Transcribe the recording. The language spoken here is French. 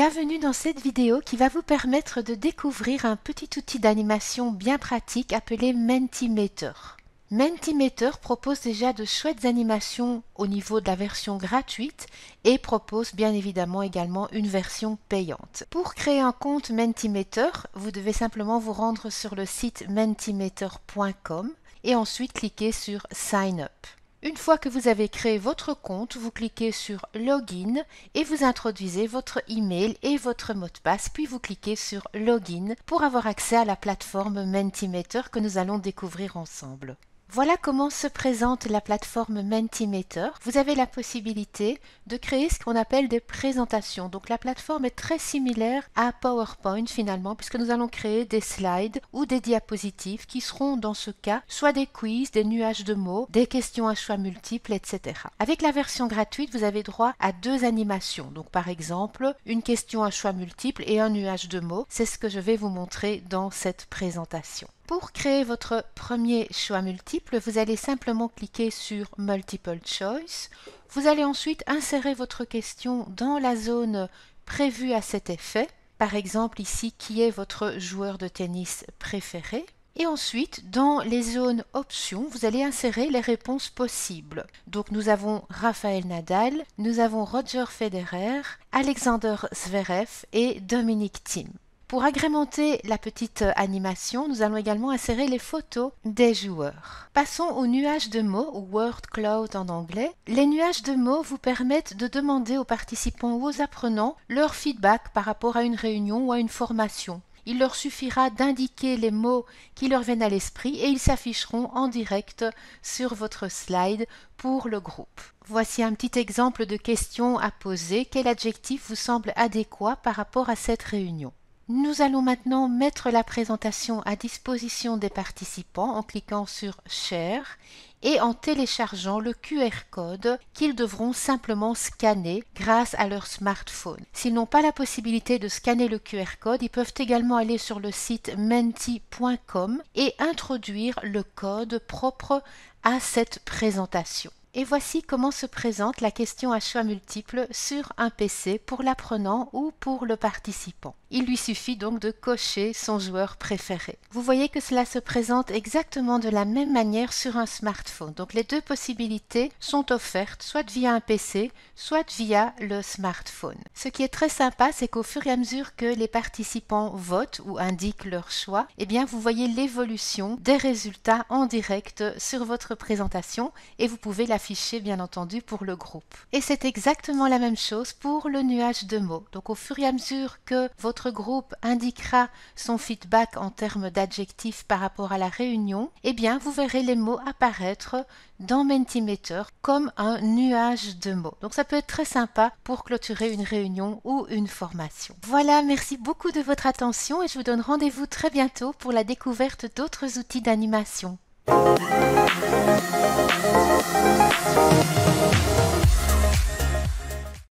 Bienvenue dans cette vidéo qui va vous permettre de découvrir un petit outil d'animation bien pratique appelé Mentimeter. Mentimeter propose déjà de chouettes animations au niveau de la version gratuite et propose bien évidemment également une version payante. Pour créer un compte Mentimeter, vous devez simplement vous rendre sur le site mentimeter.com et ensuite cliquer sur Sign Up. Une fois que vous avez créé votre compte, vous cliquez sur Login et vous introduisez votre email et votre mot de passe, puis vous cliquez sur Login pour avoir accès à la plateforme Mentimeter que nous allons découvrir ensemble. Voilà comment se présente la plateforme Mentimeter. Vous avez la possibilité de créer ce qu'on appelle des présentations. Donc la plateforme est très similaire à PowerPoint finalement puisque nous allons créer des slides ou des diapositives qui seront dans ce cas soit des quiz, des nuages de mots, des questions à choix multiples, etc. Avec la version gratuite, vous avez droit à deux animations. Donc par exemple, une question à choix multiples et un nuage de mots. C'est ce que je vais vous montrer dans cette présentation. Pour créer votre premier choix multiple, vous allez simplement cliquer sur Multiple Choice. Vous allez ensuite insérer votre question dans la zone prévue à cet effet. Par exemple ici, qui est votre joueur de tennis préféré? Et ensuite, dans les zones options, vous allez insérer les réponses possibles. Donc nous avons Raphaël Nadal, nous avons Roger Federer, Alexander Zverev et Dominique Thiem. Pour agrémenter la petite animation, nous allons également insérer les photos des joueurs. Passons aux nuages de mots, ou word cloud en anglais. Les nuages de mots vous permettent de demander aux participants ou aux apprenants leur feedback par rapport à une réunion ou à une formation. Il leur suffira d'indiquer les mots qui leur viennent à l'esprit et ils s'afficheront en direct sur votre slide pour le groupe. Voici un petit exemple de question à poser. Quel adjectif vous semble adéquat par rapport à cette réunion? Nous allons maintenant mettre la présentation à disposition des participants en cliquant sur Share et en téléchargeant le QR code qu'ils devront simplement scanner grâce à leur smartphone. S'ils n'ont pas la possibilité de scanner le QR code, ils peuvent également aller sur le site menti.com et introduire le code propre à cette présentation. Et voici comment se présente la question à choix multiples sur un PC pour l'apprenant ou pour le participant. Il lui suffit donc de cocher son joueur préféré. Vous voyez que cela se présente exactement de la même manière sur un smartphone. Donc les deux possibilités sont offertes soit via un PC, soit via le smartphone. Ce qui est très sympa, c'est qu'au fur et à mesure que les participants votent ou indiquent leur choix, eh bien vous voyez l'évolution des résultats en direct sur votre présentation et vous pouvez la bien entendu pour le groupe. Et c'est exactement la même chose pour le nuage de mots. Donc au fur et à mesure que votre groupe indiquera son feedback en termes d'adjectifs par rapport à la réunion, eh bien vous verrez les mots apparaître dans Mentimeter comme un nuage de mots. Donc ça peut être très sympa pour clôturer une réunion ou une formation. Voilà, merci beaucoup de votre attention et je vous donne rendez-vous très bientôt pour la découverte d'autres outils d'animation.